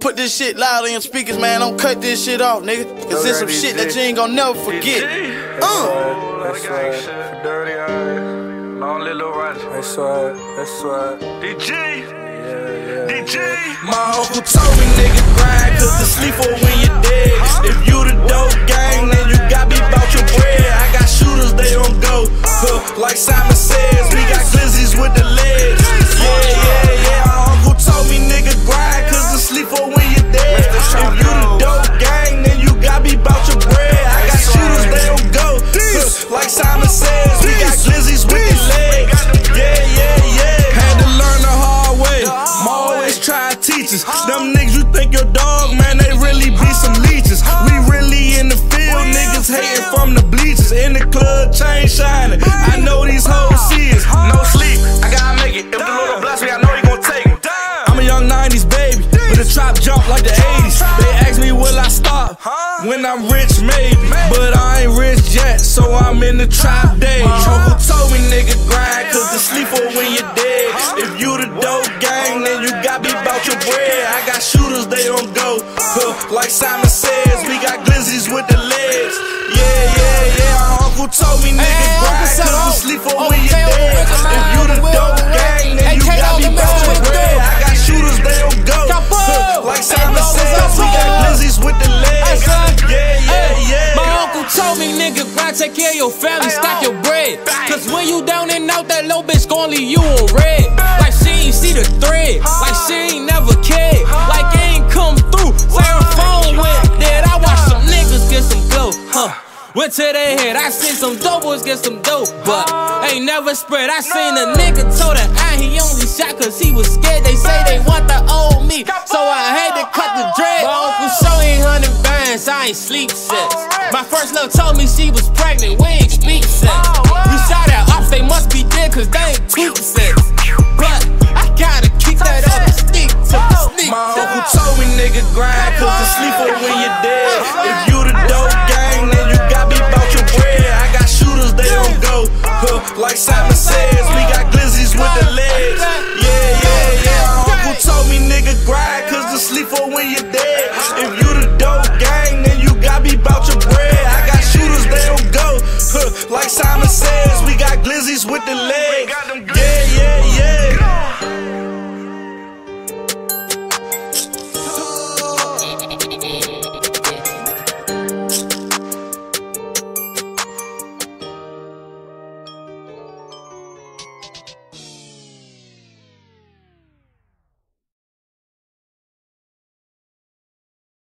Put this shit loud in speakers, man. Don't cut this shit off, nigga. Cause it's some shit that you ain't gonna never forget. Uh. That's right. Dirty eyes. Long little Roger. That's right. That's right. DJ. Yeah, yeah. DJ. My uncle told me, nigga, grind, cause the sleep for when you're dead. If you the dope gang, then you got me bout your bread. I got shooters, they don't go. Huh, like Simon your dog, man, they really be some leeches. We really in the field, niggas hating from the bleachers. In the club, chain shining. I know these hoes see us. No sleep, I gotta make it. If the Lord bless me, I know he gon' take me. I'm a young 90s baby, but the trap jump like the 80s. They ask me, will I stop? When I'm rich, maybe. But I ain't rich yet, so I'm in the trap days. Uh-huh. Your bread. I got shooters, they don't go. Huh, like Simon says, we got glizzies with the legs. Yeah, yeah, yeah. My uncle told me, nigga, Hey, grind, cause the oh, sleep for oh, when you're dead. If you the dope gang, then you got me your bread. I got shooters, they don't go. Huh, Like Simon says, we got glizzies with the legs. Yeah, yeah, yeah. My uncle told me, nigga, grind, take care of your family, stack oh. your bread. Cause when you down and out, that little bitch gon' leave you on red. Like Went to their head, I seen some dope boys get some dope, but ain't never spread. I seen a nigga told her eye he only shot cause he was scared. They say they want the old me, so I had to cut the dread. My uncle show ain't hundred bands, I ain't sleep since. My first love told me she was pregnant, we ain't speak since. We shot at ops, they must be dead cause they ain't tweet since. But I gotta keep that up sneak to the sneak. My uncle told me, nigga, grind, cause the sleep for when you're dead. Like Simon says, we got glizzies with the legs. Yeah, yeah, yeah. My Uncle told me, nigga, grind, cause the sleep for when you're dead. If you the dope gang, then you got me bout your bread. I got shooters, they don't go. Huh, like Simon says, we got glizzies with the legs.